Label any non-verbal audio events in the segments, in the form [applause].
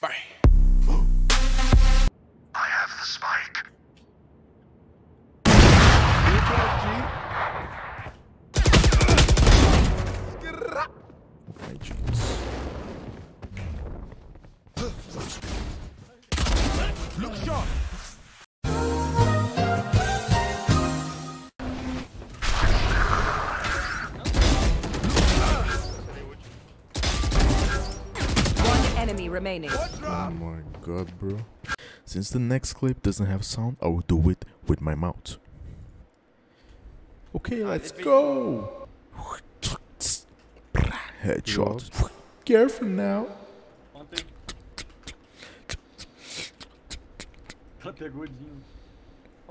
Bye. Remaining. Oh my god, bro. Since the next clip doesn't have sound, I will do it with my mouth. Okay, let's go. Headshot. Careful now. Ontem. Ela o Dinho.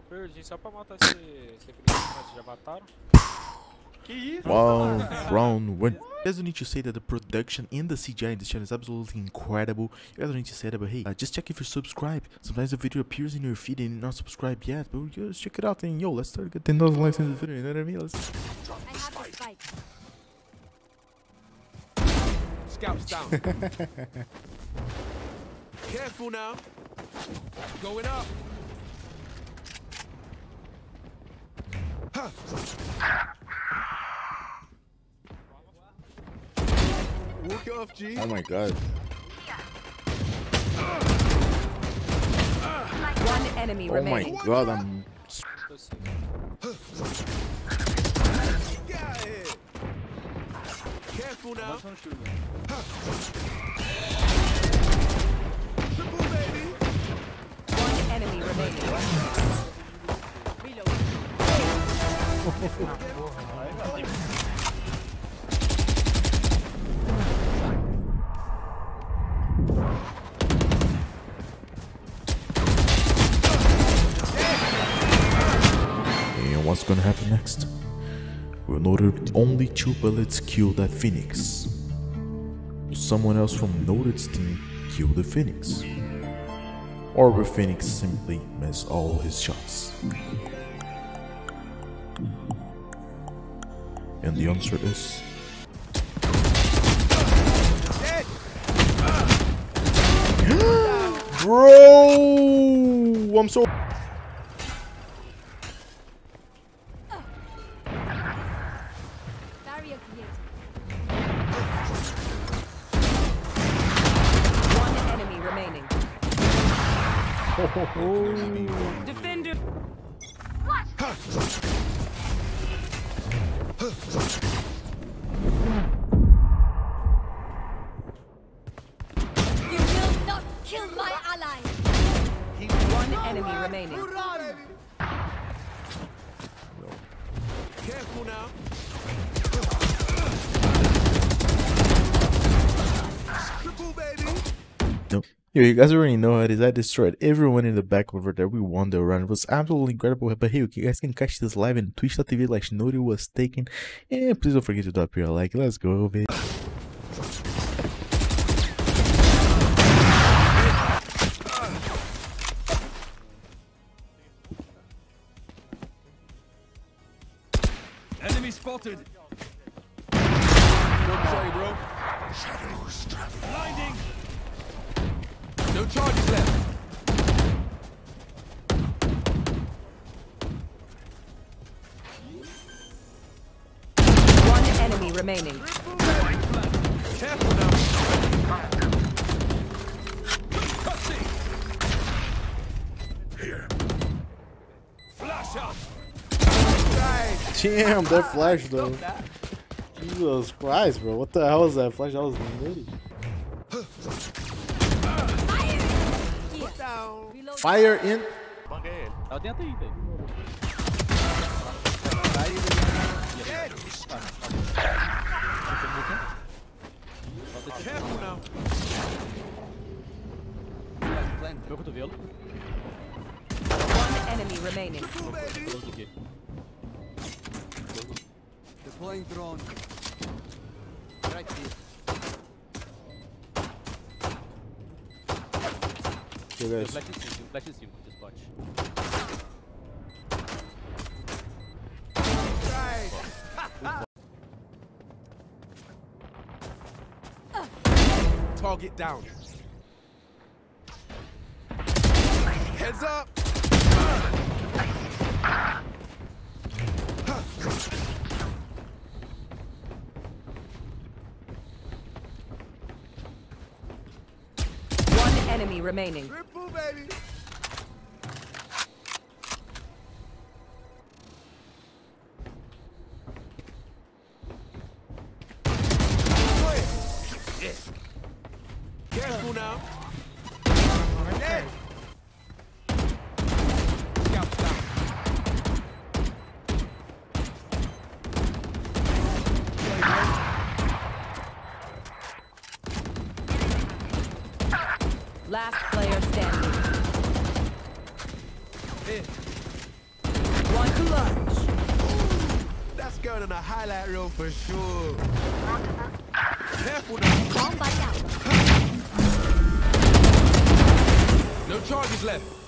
Perdi só pra matar esse, esse já mataram? Que isso? Wow, round one. You guys don't need to say that the production and the CGI in this channel is absolutely incredible. You guys don't need to say that, but hey, uh, just check if you're subscribed. Sometimes the video appears in your feed and you're not subscribed yet, but just check it out and yo, let's start getting 10,000 likes in this video, you know what I mean? Let's I have the spike. Scouts down. [laughs] Careful now. Going up. Walk off, G. Oh my god. One enemy Oh my god, I'm Get out of here. Careful now. Avança no chuva. Triple, baby. One enemy remaining. And [laughs] gonna happen next? We'll noted only two bullets killed that Phoenix. Someone else from Noted's team killed the Phoenix. Or will Phoenix simply miss all his shots? And the answer is [gasps] Bro! I'm so Defender. What? You will not kill my ally. One enemy remaining. Careful now. Triple, baby. No. Yo, you guys already know how it is. I destroyed everyone in the back over there. We won the run. It was absolutely incredible. But hey, you guys can catch this live in twitch.tv like Shinori was taken. And please don't forget to drop your like. Let's go, baby. Enemy spotted. Sorry, bro. Shadows traveling. Blinding. No charges left. One enemy remaining. Careful now. Here. Flash out. Damn, that flash though. Jesus Christ, bro. What the hell is that flash? That was nitty. Fire in. Banga ele. Tá dentro aí, velho. Careful now. Meu cotovelo. One enemy remaining. Triple, baby. Close do quê? Deploying drone. You guys. Reflection stream, reflection. Just watch. Target down. Heads up! Enemy remaining. Baby. Last player standing. Hit. One clutch. That's going on a highlight reel for sure. Careful now. Bomb out. No charges left.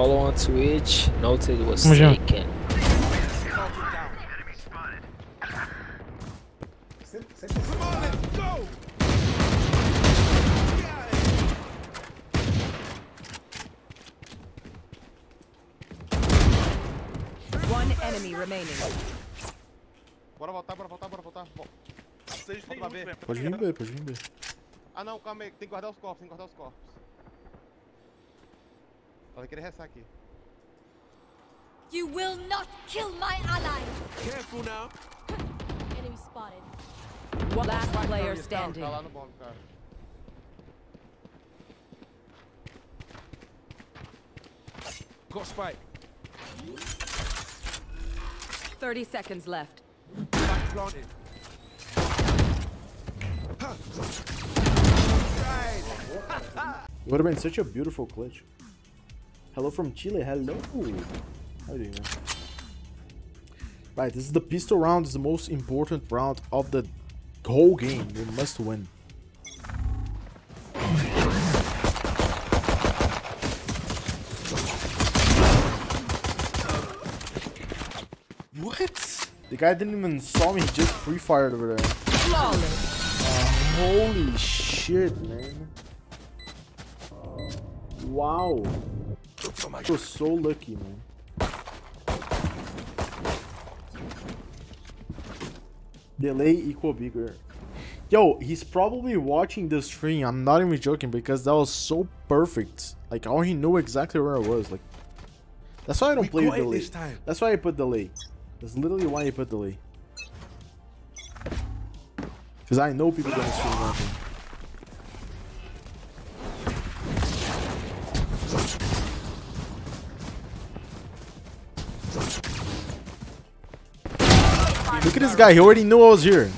Follow on Twitch. Noted was taken. One enemy remaining. Bora voltar, bora voltar, bora voltar. Vol- Vocês têm B. Pode vir B, pode vir B. Ah não, calma aí, tem que guardar os corpos, tem que guardar os corpos. Ela vai querer restar aqui. You will not kill my allies. Careful now. Enemy spotted. One last player Tá, standing. Tá lá no bomb, cara. Got spike. 30 seconds left. Spike planted. It would have been such a beautiful clutch. Hello from Chile. Hello. How you? Right, this is the pistol round. It's the most important round of the whole game. You must win. What? The guy didn't even saw me. He just free fired over there. Flawless. Holy shit, man. Wow. I was so lucky, man. Delay equal bigger. Yo, he's probably watching the stream. I'm not even joking because that was so perfect. Like, how he knew exactly where I was. Like, that's why I don't We play with delay. this time. That's why I put delay. That's literally why I put delay. Because I know people gonna stream watching. At this guy. He already knew I was here.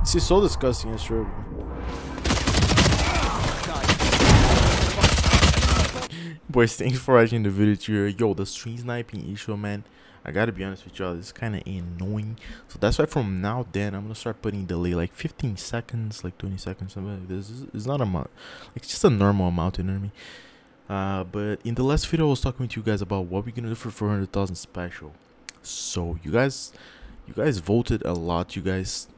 This is so disgusting. It's true. Boys, thanks for watching the video here. Yo, the stream sniping issue, man. I gotta be honest with y'all, it's kind of annoying. So that's why from now then, I'm gonna start putting delay like 15 seconds, like 20 seconds, something like this. It's- not a amount, it's just a normal amount, you know what I mean? Uh, but in the last video, I was talking to you guys about what we're gonna do for 400,000 special. So you guys, you guys voted a lot. You guys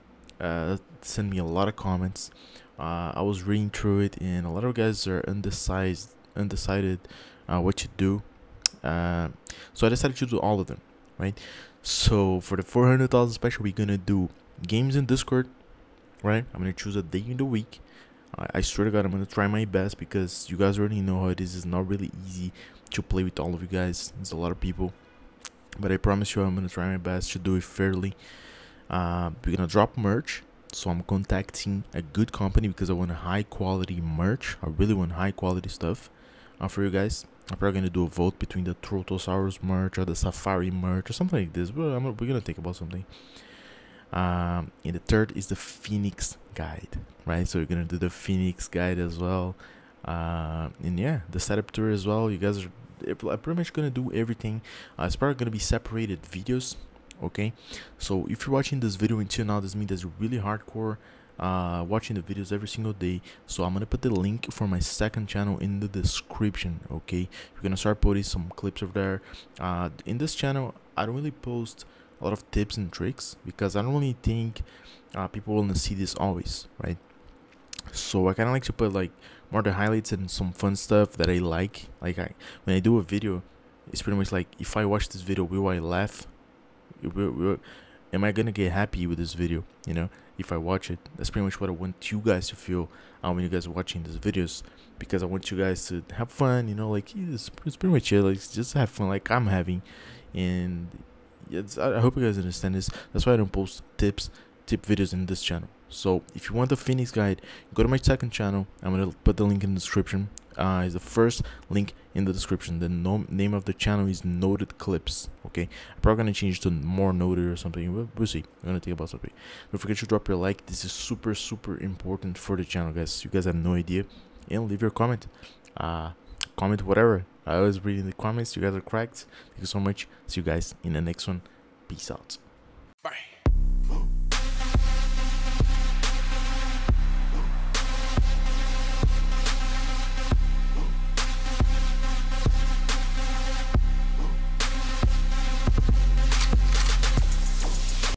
uh, sent me a lot of comments. Uh, I was reading through it, and a lot of guys are undecided, undecided uh, what to do. Uh, so I decided to do all of them, right? So for the 400,000 special, we're gonna do games in Discord, right? I'm gonna choose a day in the week. I, I swear to God, I'm gonna try my best because you guys already know how it is. It's not really easy to play with all of you guys. There's a lot of people, but I promise you, I'm gonna try my best to do it fairly. Uh, we're gonna drop merch. So I'm contacting a good company because I want a high quality merch. I really want high quality stuff uh, for you guys. I'm probably gonna do a vote between the Trotosaurus merch or the Safari merch or something like this. But I'm, we're gonna think about something. Um, and the third is the Phoenix guide, right? So we're gonna do the Phoenix guide as well. Uh, and yeah, the setup tour as well. You guys are I'm pretty much gonna do everything. Uh, it's probably gonna be separated videos. Okay, so if you're watching this video until now, this means that you're really hardcore uh, watching the videos every single day. So I'm gonna put the link for my second channel in the description. Okay, we're gonna start putting some clips over there. Uh, in this channel, I don't really post a lot of tips and tricks because I don't really think uh, people want to see this always, right? So I kind of like to put like more the highlights and some fun stuff that I like. Like I, when I do a video, it's pretty much like if I watch this video, will I laugh? Will, will, am I gonna get happy with this video? You know, if I watch it, that's pretty much what I want you guys to feel uh, when you guys are watching these videos because I want you guys to have fun. You know, like it's, it's pretty much it. Like just have fun, like I'm having, and I hope you guys understand this. That's why I don't post tips, tip videos in this channel. So if you want the Phoenix guide, go to my second channel. I'm gonna put the link in the description. Uh, is the first link in the description. The no name of the channel is Noted Clips. Okay, I'm probably gonna change to more Noted or something. We'll, we'll see. I'm gonna think about something. Don't forget to drop your like. This is super super important for the channel, guys. You guys have no idea. And leave your comment. Uh, comment whatever. I always read in the comments. You guys are cracked. Thank you so much. See you guys in the next one. Peace out. Bye.